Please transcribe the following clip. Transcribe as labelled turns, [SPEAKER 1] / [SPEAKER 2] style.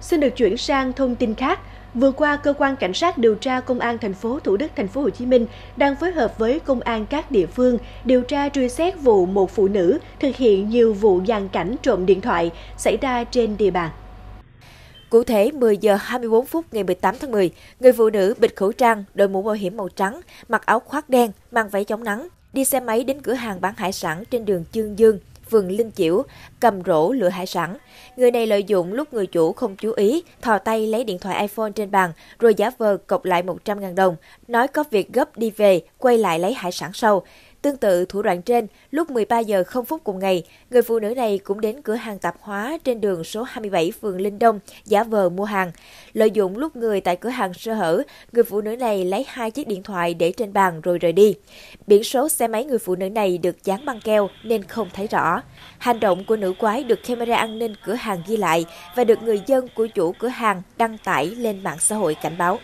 [SPEAKER 1] Xin được chuyển sang thông tin khác. Vừa qua, cơ quan cảnh sát điều tra công an thành phố Thủ Đức, thành phố Hồ Chí Minh đang phối hợp với công an các địa phương điều tra truy xét vụ một phụ nữ thực hiện nhiều vụ giàn cảnh trộm điện thoại xảy ra trên địa bàn.
[SPEAKER 2] Cụ thể, 10 giờ 24 phút ngày 18 tháng 10, người phụ nữ bịt khẩu trang, đội mũ bảo hiểm màu trắng, mặc áo khoác đen, mang váy chống nắng, đi xe máy đến cửa hàng bán hải sản trên đường Chương Dương, vườn Linh Chiểu, cầm rổ lựa hải sản. Người này lợi dụng lúc người chủ không chú ý, thò tay lấy điện thoại iPhone trên bàn, rồi giả vờ cọc lại 100.000 đồng, nói có việc gấp đi về, quay lại lấy hải sản sau. Tương tự thủ đoạn trên, lúc 13 giờ 0 phút cùng ngày, người phụ nữ này cũng đến cửa hàng tạp hóa trên đường số 27 phường Linh Đông giả vờ mua hàng. Lợi dụng lúc người tại cửa hàng sơ hở, người phụ nữ này lấy hai chiếc điện thoại để trên bàn rồi rời đi. Biển số xe máy người phụ nữ này được dán băng keo nên không thấy rõ. Hành động của nữ quái được camera an ninh cửa hàng ghi lại và được người dân của chủ cửa hàng đăng tải lên mạng xã hội cảnh báo.